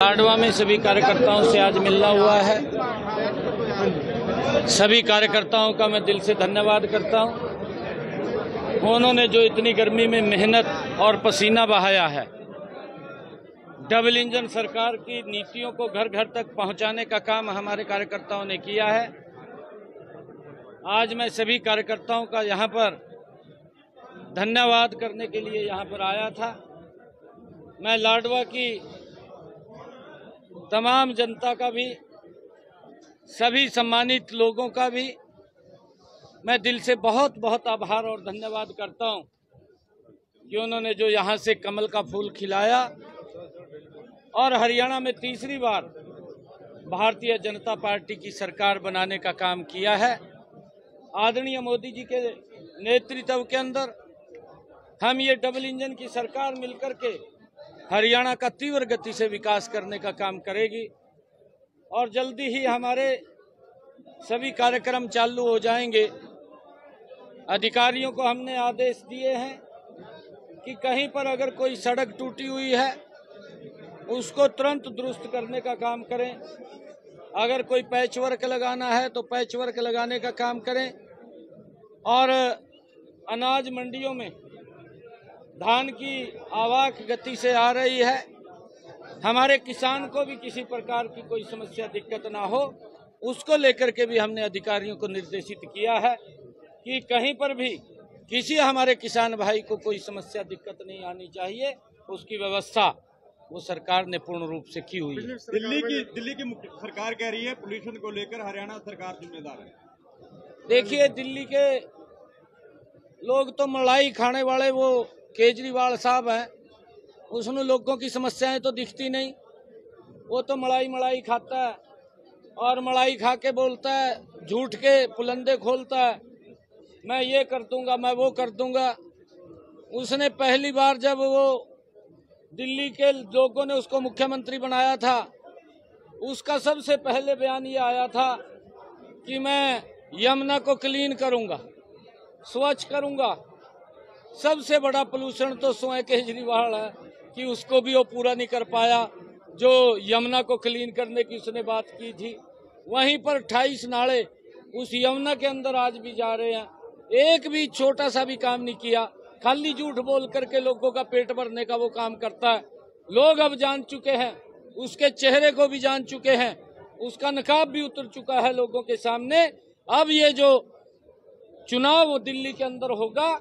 लाडवा में सभी कार्यकर्ताओं से आज मिलना हुआ है। सभी कार्यकर्ताओं का मैं दिल से धन्यवाद करता हूँ। उन्होंने जो इतनी गर्मी में मेहनत और पसीना बहाया है, डबल इंजन सरकार की नीतियों को घर घर तक पहुँचाने का काम हमारे कार्यकर्ताओं ने किया है। आज मैं सभी कार्यकर्ताओं का यहाँ पर धन्यवाद करने के लिए यहाँ पर आया था। मैं लाडवा की तमाम जनता का भी, सभी सम्मानित लोगों का भी मैं दिल से बहुत बहुत आभार और धन्यवाद करता हूँ कि उन्होंने जो यहाँ से कमल का फूल खिलाया और हरियाणा में तीसरी बार भारतीय जनता पार्टी की सरकार बनाने का काम किया है। आदरणीय मोदी जी के नेतृत्व के अंदर हम ये डबल इंजन की सरकार मिलकर के हरियाणा का तीव्र गति से विकास करने का काम करेगी और जल्दी ही हमारे सभी कार्यक्रम चालू हो जाएँगे। अधिकारियों को हमने आदेश दिए हैं कि कहीं पर अगर कोई सड़क टूटी हुई है, उसको तुरंत दुरुस्त करने का काम करें। अगर कोई पैच वर्क लगाना है तो पैच वर्क लगाने का काम करें। और अनाज मंडियों में धान की आवाक गति से आ रही है। हमारे किसान को भी किसी प्रकार की कोई समस्या दिक्कत ना हो। उसको लेकर के भी हमने अधिकारियों को निर्देशित किया है कि कहीं पर भी किसी हमारे किसान भाई को कोई समस्या दिक्कत नहीं आनी चाहिए। उसकी व्यवस्था वो सरकार ने पूर्ण रूप से की हुई है। दिल्ली की दिल्ली की सरकार कह रही है पोल्यूशन को लेकर हरियाणा सरकार जिम्मेदार है। देखिए दिल्ली के लोग तो मलाई खाने वाले वो केजरीवाल साहब हैं उसमें लोगों की समस्याएँ तो दिखती नहीं। वो तो मलाई मलाई खाता है और मलाई खा के बोलता है, झूठ के पुलंदे खोलता है, मैं ये कर दूँगा, मैं वो कर दूँगा। उसने पहली बार जब वो दिल्ली के लोगों ने उसको मुख्यमंत्री बनाया था, उसका सबसे पहले बयान ये आया था कि मैं यमुना को क्लीन करूँगा, स्वच्छ करूँगा सबसे बड़ा पोल्यूशन तो स्वयं केजरीवाल है कि उसको भी वो पूरा नहीं कर पाया। जो यमुना को क्लीन करने की उसने बात की थी, वहीं पर 28 नाले उस यमुना के अंदर आज भी जा रहे हैं। एक भी छोटा सा भी काम नहीं किया। खाली झूठ बोल करके लोगों का पेट भरने का वो काम करता है। लोग अब जान चुके हैं, उसके चेहरे को भी जान चुके हैं। उसका नकाब भी उतर चुका है लोगों के सामने। अब ये जो चुनाव वो दिल्ली के अंदर होगा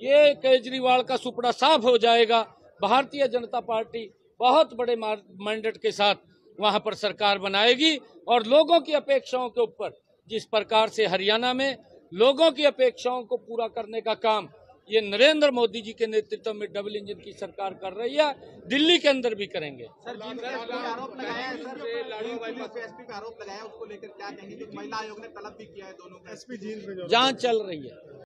ये केजरीवाल का सुपड़ा साफ़ हो जाएगा। भारतीय जनता पार्टी बहुत बड़े मैंडेट के साथ वहाँ पर सरकार बनाएगी और लोगों की अपेक्षाओं के ऊपर जिस प्रकार से हरियाणा में लोगों की अपेक्षाओं को पूरा करने का काम ये नरेंद्र मोदी जी के नेतृत्व में डबल इंजन की सरकार कर रही है दिल्ली के अंदर भी करेंगे। सर आरोप लगाया है? सर एसपी का आरोप लगाया है उसको लेकर क्या कहेंगे? महिला आयोग ने तलब भी किया है दोनों जाँच चल रही है।